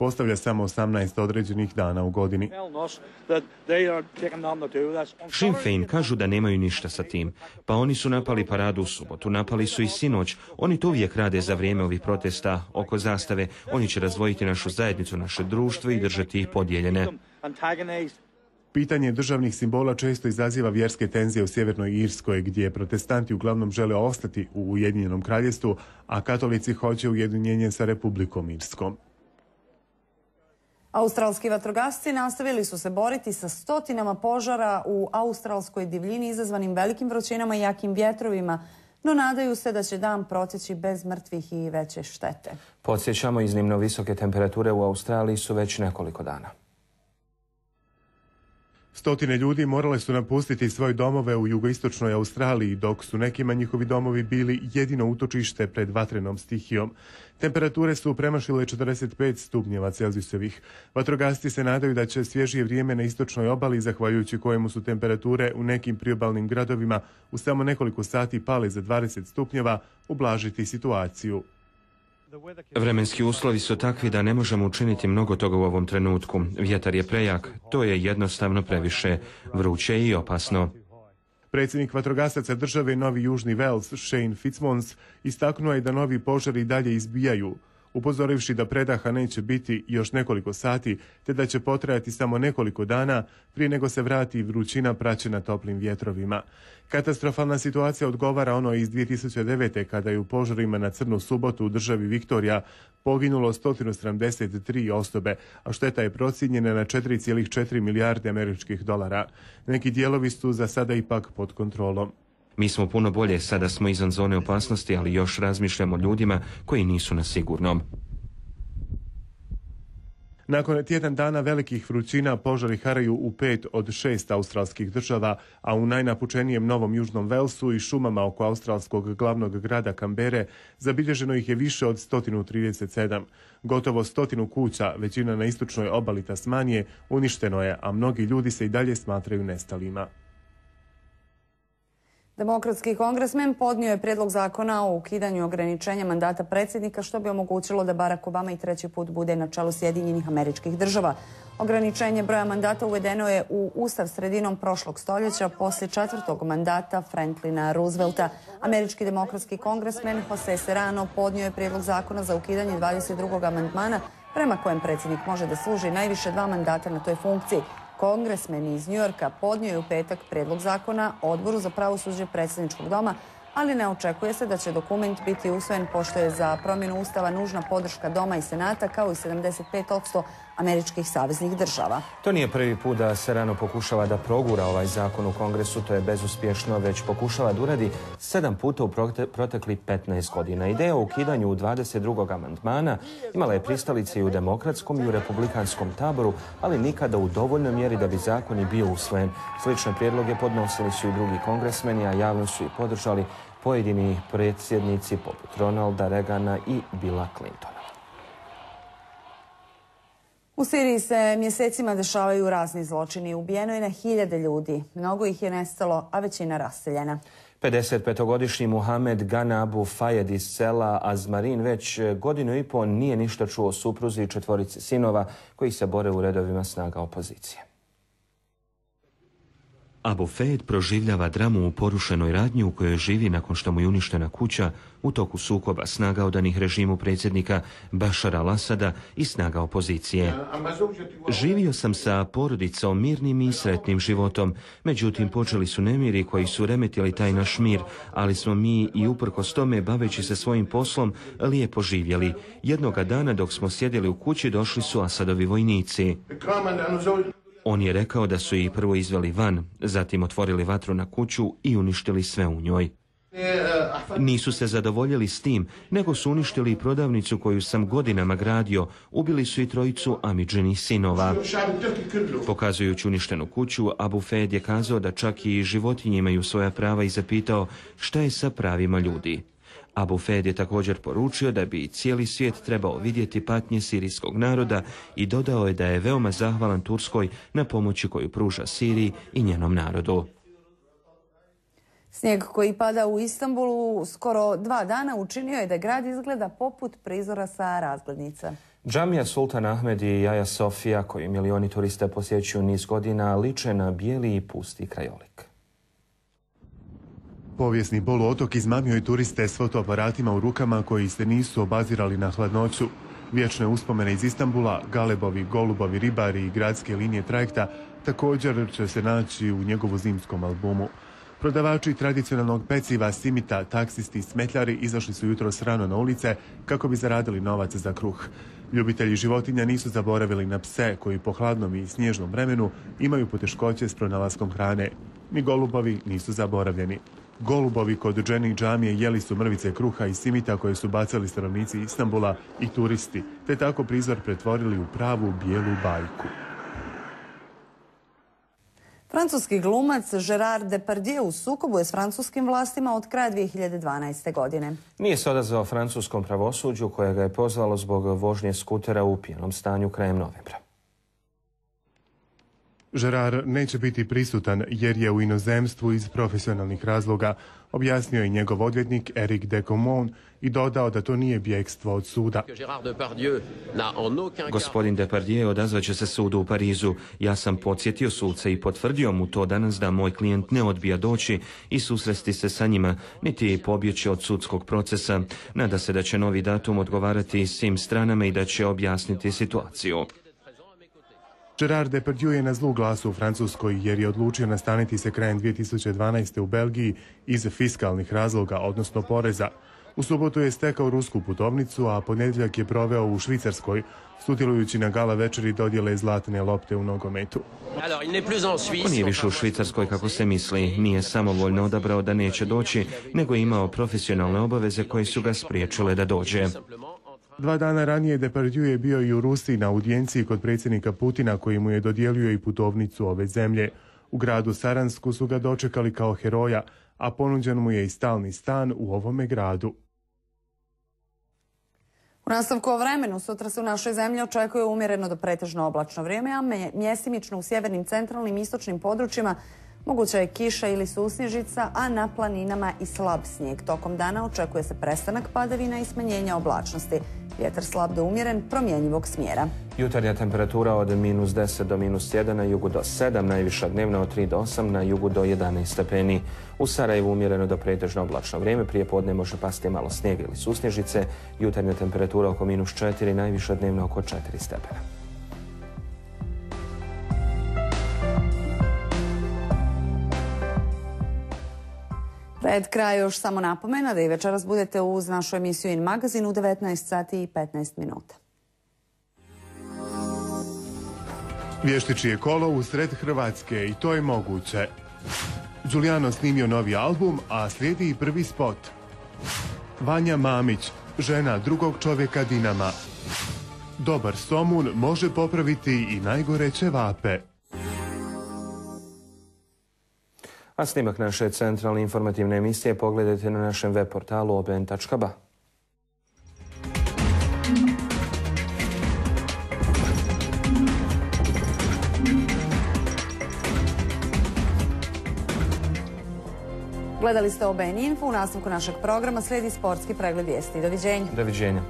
postavlja samo 18 određenih dana u godini. Sinn Féin kažu da nemaju ništa sa tim. Pa oni su napali paradu u subotu, napali su i sinoć. Oni to uvijek rade za vrijeme ovih protesta oko zastave. Oni će razvojiti našu zajednicu, naše društvo i držati ih podijeljene. Pitanje državnih simbola često izaziva vjerske tenzije u Sjevernoj Irskoj, gdje protestanti uglavnom žele ostati u Ujedinjenom kraljestvu, a katolici hoće ujedinjenje sa Republikom Irskom. Australski vatrogasci nastavili su se boriti sa stotinama požara u australskoj divljini izazvanim velikim vrućinama i jakim vjetrovima, no nadaju se da će dan proteći bez mrtvih i veće štete. Podsjećamo, iznimno visoke temperature u Australiji su već nekoliko dana. Stotine ljudi morale su napustiti svoje domove u jugoistočnoj Australiji, dok su nekima njihovi domovi bili jedino utočište pred vatrenom stihijom. Temperature su premašile 45 stupnjeva Celzijusovih. Vatrogasci se nadaju da će svježije vrijeme na istočnoj obali, zahvaljujući kojemu su temperature u nekim priobalnim gradovima u samo nekoliko sati pale za 20 stupnjeva, ublažiti situaciju. Vremenski uslovi su takvi da ne možemo učiniti mnogo toga u ovom trenutku. Vjetar je prejak, to je jednostavno previše, vruće i opasno. Predsjednik vatrogasaca države Novi Južni Wales, Shane Fitzmons, istaknuo je da novi požari dalje izbijaju, upozorivši da predaha neće biti još nekoliko sati, te da će potrajati samo nekoliko dana prije nego se vrati vrućina praćena toplim vjetrovima. Katastrofalna situacija odgovara ono iz 2009. kada je u požarima na Crnu subotu u državi Viktorija poginulo 173 osobe, a šteta je procijenjena na 4,4 milijarde američkih dolara. Neki dijelovi su za sada ipak pod kontrolom. Mi smo puno bolje, sada smo izvan zone opasnosti, ali još razmišljamo ljudima koji nisu na sigurnom. Nakon tjedan dana velikih vrućina požari haraju u pet od šest australskih država, a u najnapučenijem Novom Južnom Velsu i šumama oko australskog glavnog grada Kambere zabilježeno ih je više od 137. Gotovo stotinu kuća, većina na istočnoj obali Tasmanije, uništeno je, a mnogi ljudi se i dalje smatraju nestalima. Demokratski kongresmen podnio je prijedlog zakona o ukidanju ograničenja mandata predsjednika što bi omogućilo da Barack Obama i treći put bude na čelu Sjedinjenih američkih država. Ograničenje broja mandata uvedeno je u Ustav sredinom prošlog stoljeća poslije četvrtog mandata Franklina Roosevelta. Američki demokratski kongresmen Jose Serrano podnio je prijedlog zakona za ukidanje 22. amandmana prema kojem predsjednik može da služi najviše dva mandata na toj funkciji. Kongresmen iz Njujorka podnio je u petak predlog zakona odboru za pravosuđe predsjedničkog doma, ali ne očekuje se da će dokument biti usvojen pošto je za promjenu Ustava nužna podrška Doma i Senata kao i 75% američkih saveznih država. To nije prvi put da Serano pokušava da progura ovaj zakon u kongresu, to je bezuspješno, već pokušava da uradi sedam puta u protekli 15 godina. Ideja o ukidanju 22. amandmana imala je pristalice i u demokratskom i u republikanskom taboru, ali nikada u dovoljnoj mjeri da bi zakon i bio usvojen. Slične prijedloge podnosili su i drugi kongresmeni, a javno su i podržali pojedini predsjednici poput Ronalda Regana i Billa Clintona. U Siriji se mjesecima dešavaju razni zločini. Ubijeno je na hiljade ljudi. Mnogo ih je nestalo, a većina raseljena. 55-godišnji Muhamed Gana Abu Fayed iz sela Azmarin već godinu i pol nije ništa čuo supruzi i četvorici sinova koji se bore u redovima snaga opozicije. Abu Fed proživljava dramu u porušenoj radnji u kojoj živi nakon što mu je uništena kuća u toku sukoba snaga odanih režimu predsjednika Bašara al-Asada i snaga opozicije. Živio sam sa porodicom mirnim i sretnim životom, međutim počeli su nemiri koji su remetili taj naš mir, ali smo mi i uprkos tome baveći se svojim poslom lijepo živjeli. Jednoga dana dok smo sjedili u kući došli su Asadovi vojnici. On je rekao da su ih prvo izveli van, zatim otvorili vatru na kuću i uništili sve u njoj. Nisu se zadovoljili s tim, nego su uništili i prodavnicu koju sam godinama gradio, ubili su i trojicu Amidžinih sinova. Pokazujući uništenu kuću, Abu Fed je kazao da čak i životinje imaju svoja prava i zapitao šta je sa pravima ljudi. Abu Fed je također poručio da bi cijeli svijet trebao vidjeti patnje sirijskog naroda i dodao je da je veoma zahvalan Turskoj na pomoći koju pruža Siriji i njenom narodu. Snijeg koji pada u Istanbulu skoro dva dana učinio je da grad izgleda poput prizora sa razglednica. Džamija Sultan Ahmed i Jaja Sofija, koji milioni turista posjećuju niz godina, liče na bijeli i pusti krajolik. Povijesni poluotok izmamio je turiste s fotoaparatima u rukama koji se nisu obazirali na hladnoću. Vječne uspomene iz Istambula, galebovi, golubovi, ribari i gradske linije trajekta također će se naći u njegovu zimskom albumu. Prodavači tradicionalnog peciva, simita, taksisti i smetljari izašli su jutro rano na ulice kako bi zaradili novac za kruh. Ljubitelji životinja nisu zaboravili na pse koji po hladnom i snježnom vremenu imaju poteškoće s pronalaskom hrane. Ni golubovi nisu zaboravljeni. Golubovi kod dženih džamije jeli su mrvice kruha i simita koje su bacali stanovnici Istambula i turisti, te tako prizor pretvorili u pravu bijelu bajku. Francuski glumac Gerard Depardieu u sukobu je s francuskim vlastima od kraja 2012. godine. Nije se odazvao francuskom pravosuđu koje ga je pozvalo zbog vožnje skutera u pijenom stanju krajem novembra. Žerar neće biti prisutan jer je u inozemstvu iz profesionalnih razloga, objasnio je njegov odvjetnik Eric Decomon i dodao da to nije bjekstvo od suda. Gospodin Depardieu odazvat će se sudu u Parizu. Ja sam podsjetio suce i potvrdio mu to danas da moj klijent ne odbija doći i susresti se sa njima, niti pobjeći od sudskog procesa. Nada se da će novi datum odgovarati svim stranama i da će objasniti situaciju. Gerard Depardieu je na zlu glasu u Francuskoj jer je odlučio nastaniti se krajem 2012. u Belgiji iz fiskalnih razloga, odnosno poreza. U subotu je stekao rusku putovnicu, a ponedjeljak je proveo u Švicarskoj, sudjelujući na gala večeri dodjele zlatne lopte u nogometu. On nije više u Švicarskoj kako se misli. Nije samovoljno odabrao da neće doći, nego je imao profesionalne obaveze koje su ga spriječile da dođe. Dva dana ranije Depardieu je bio i u Rusiji na audijenciji kod predsjednika Putina koji mu je dodijelio i putovnicu ove zemlje. U gradu Saransku su ga dočekali kao heroja, a ponuđen mu je i stalni stan u ovome gradu. U nastavku o vremenu sutra se u našoj zemlji očekuje umjereno do pretežno oblačno vrijeme, a mjesimično u sjevernim, centralnim i istočnim područjima Moguća je kiša ili susnježica, a na planinama i slab snijeg. Tokom dana očekuje se prestanak padavina i smanjenja oblačnosti. Vjetar slab do umjeren, promjenjivog smjera. Jutarnja temperatura od minus 10 do minus 1, na jugu do 7, najviša dnevna od 3 do 8, na jugu do 11 stepeni. U Sarajevu umjereno do pretežno oblačno vrijeme, prije podne može pasti malo snijeg ili susnježice. Jutarnja temperatura oko minus 4, najviša dnevna oko 4 stepena. Pred kraj još samo napomena da i večeras budete uz našu emisiju In Magazin u 19 sati i 15 minuta. Vještići je kolo u sred Hrvatske i to je moguće. Giuliano snimio novi album, a slijedi i prvi spot. Vanja Mamić, žena drugog čovjeka Dinama. Dobar somun može popraviti i najgore ćevape. A snimak naše centralne informativne emisije pogledajte na našem web portalu obn.ba. Gledali ste OBN Info, u nastavku našeg programa slijedi sportski pregled vijesti. Doviđenja. Doviđenja.